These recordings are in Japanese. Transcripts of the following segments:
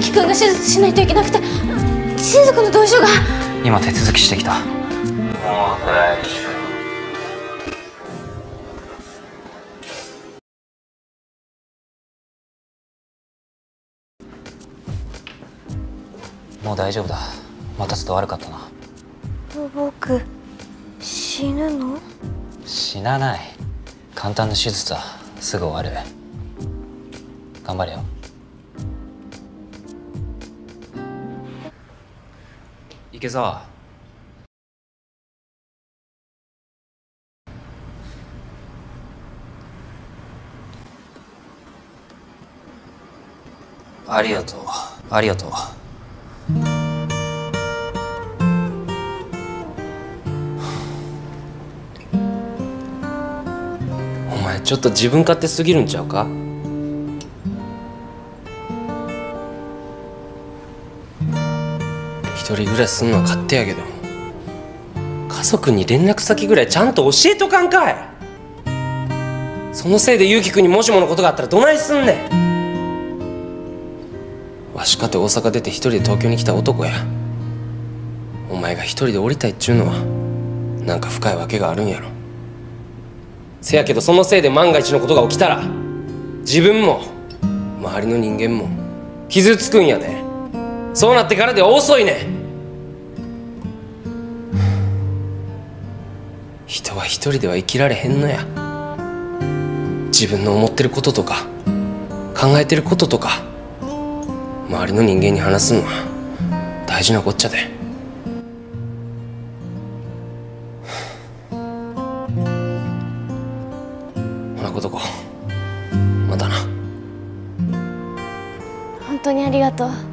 樹君が手術しないといけなくて。親族の同意書が。今手続きしてきた。もう大丈夫もう大丈夫だ。待たせて悪かったな。僕死ぬの？死なない。簡単な手術だ。すぐ終わる。頑張れよ池澤ありがとう。ありがとう。お前ちょっと自分勝手すぎるんちゃうか？一人暮らしすんのは勝手やけど家族に連絡先ぐらいちゃんと教えとかんかい。そのせいでゆうきくんにもしものことがあったらどないすんねん。わしかて大阪出て一人で東京に来た男や。お前が一人で降りたいっちゅうのはなんか深いわけがあるんやろ。せやけどそのせいで万が一のことが起きたら自分も周りの人間も傷つくんやでそうなってからでは遅いねん。人は一人では生きられへんのや。自分の思ってることとか考えてることとか周りの人間に話すのは大事なこっちゃで。ほなことこ。またな。本当にありがとう。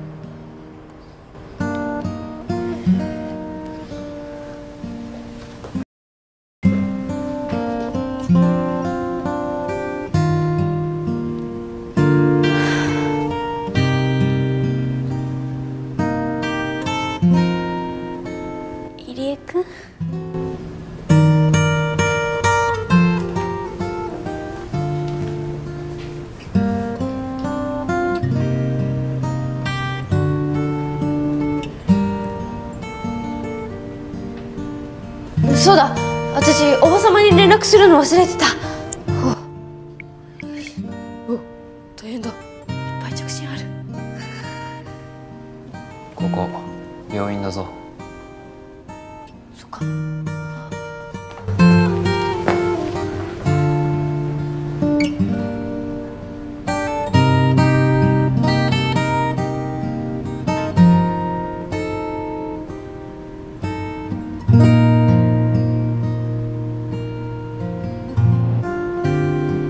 そうだ。私おば様に連絡するの忘れてた。ほうお大変だ。いっぱい着信ある。ここ。病院だぞ。そっか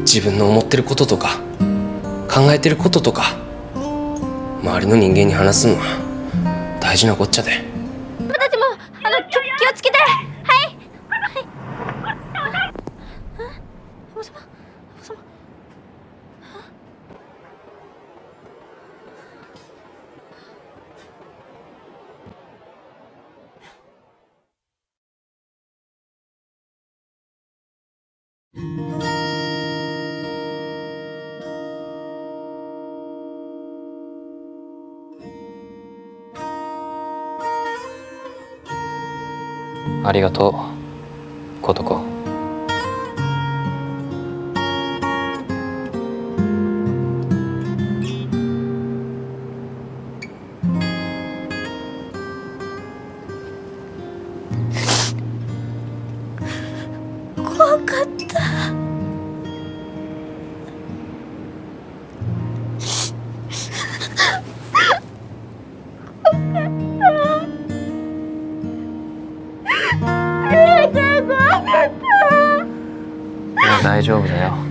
自分の思ってることとか考えてることとか周りの人間に話すのは大事なこっちゃで。たちもあの気気をつけて。はい。はい。おばさまおばありがとう。琴子もう大丈夫だよ